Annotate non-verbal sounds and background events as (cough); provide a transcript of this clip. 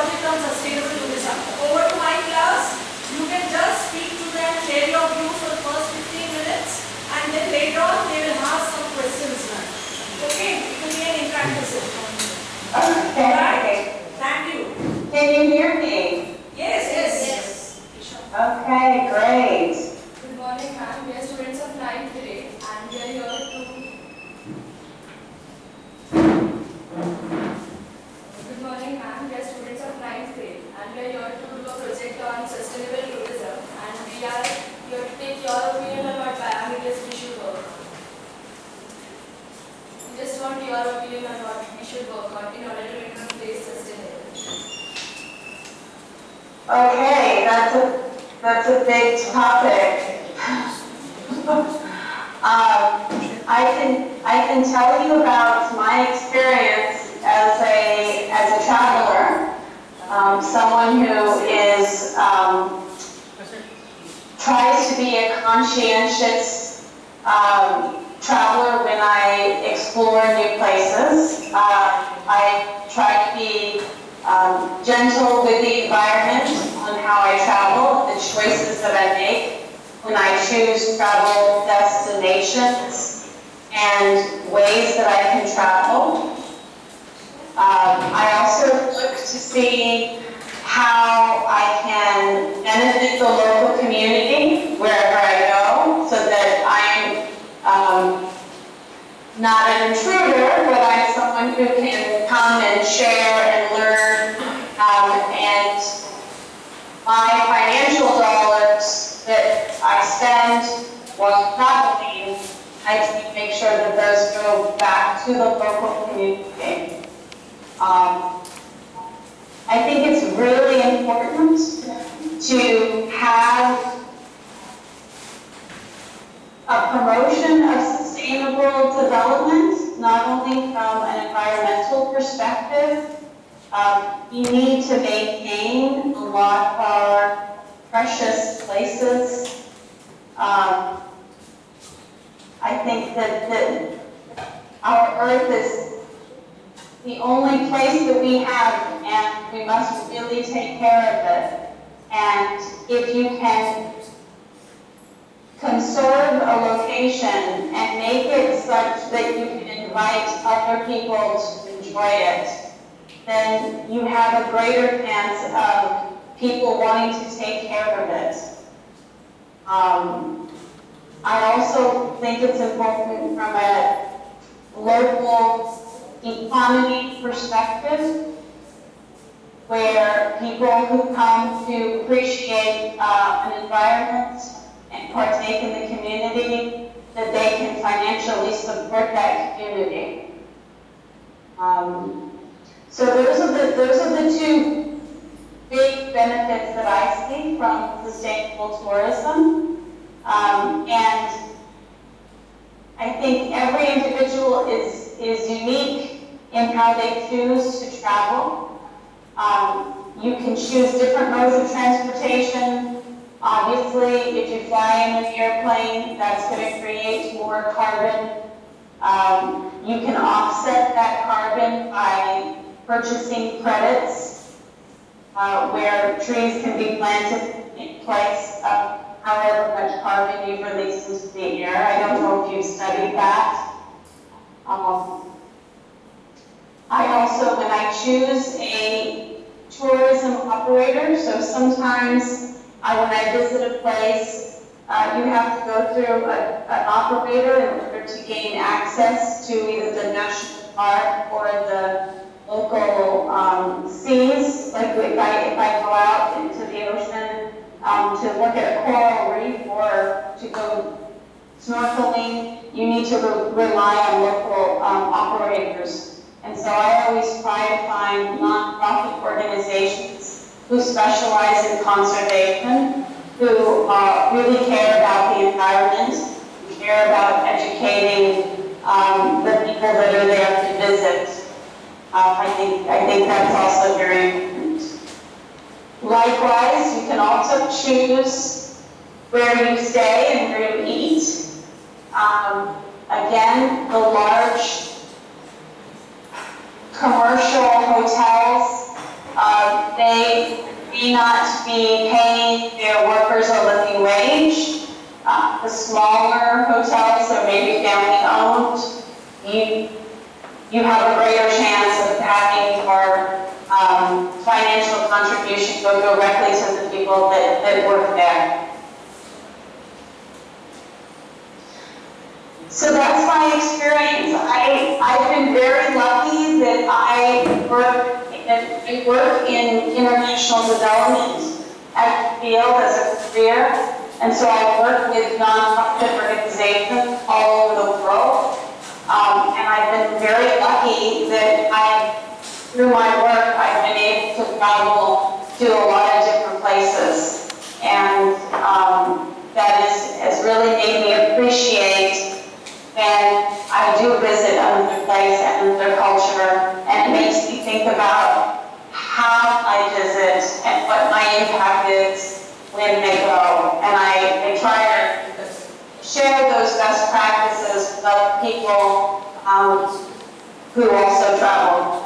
on sustainable tourism. Over to my class, you can just speak to them, share your views for the first 15 minutes and then later on they will ask some questions now. Okay, it will be an interactive session. Okay. Right? Thank you. Can you hear me? Yes, yes. Yes. Okay, great. Good morning, ma'am. We are students of 9th grade and we are here to. Good morning, ma'am. We are students of 9th grade and we are here to do a project on sustainable tourism and we are here to take your opinion on what parameters we should work. We just want your opinion on what we should work on in order to make our place sustainable. Okay, that's a that's a big topic. (laughs) um, I can I can tell you about my experience as a as a traveler, um, someone who is um, tries to be a conscientious um, traveler when I explore new places. Uh, I try to be um, gentle with the environment I travel, the choices that I make when I choose travel destinations and ways that I can travel. Um, I also look to see how I can benefit the local community wherever I go so that I'm um, not an intruder, but I'm someone who can come and share and learn. Um, and my financial dollars that I spend while traveling, I need to make sure that those go back to the local community. Um, I think it's really important to have a promotion of sustainable development, not only from an environmental perspective. Um, we need to maintain a lot of our precious places. Um, I think that, that our earth is the only place that we have, and we must really take care of it. And if you can conserve a location and make it such that you can invite other people to enjoy it, then you have a greater chance of people wanting to take care of it. Um, I also think it's important from a local economy perspective where people who come to appreciate uh, an environment and partake in the community, that they can financially support that community. Um, so those are the those are the two big benefits that I see from sustainable tourism. Um, and I think every individual is is unique in how they choose to travel. Um, you can choose different modes of transportation, Obviously, if you fly in an airplane, that's going to create more carbon. Um, you can offset that carbon by purchasing credits uh, where trees can be planted in place of however much carbon you release into the air. I don't know if you've studied that. Um, Also, when I choose a tourism operator, so sometimes uh, when I visit a place, uh, you have to go through a, an operator in order to gain access to either the national park or the local um, seas. Like if I, if I go out into the ocean um, to look at a coral reef or to go snorkeling, you need to re rely on local um, operators. And so I always try to find nonprofit organizations who specialize in conservation, who uh, really care about the environment, who care about educating um, the people that are there to visit. Uh, I think I think that's also very important. Likewise, you can also choose where you stay and where you eat. Um, again, the large commercial hotels uh, they may not be paying their workers a living wage. Uh, the smaller hotels that may be family owned, you, you have a greater chance of having your um, financial contribution go directly to the people that, that work there. So that's my experience. I, I've been very lucky that I work in international development at the field as a career. And so I work with nonprofit organizations all over the world. Um, and I've been very lucky that I, through my work, I've been able to travel to a lot of different places. And um, that is, has really made me appreciate and I do visit another place and their culture, and it makes me think about how I visit and what my impact is when they go. And I, I try to share those best practices with people um, who also travel.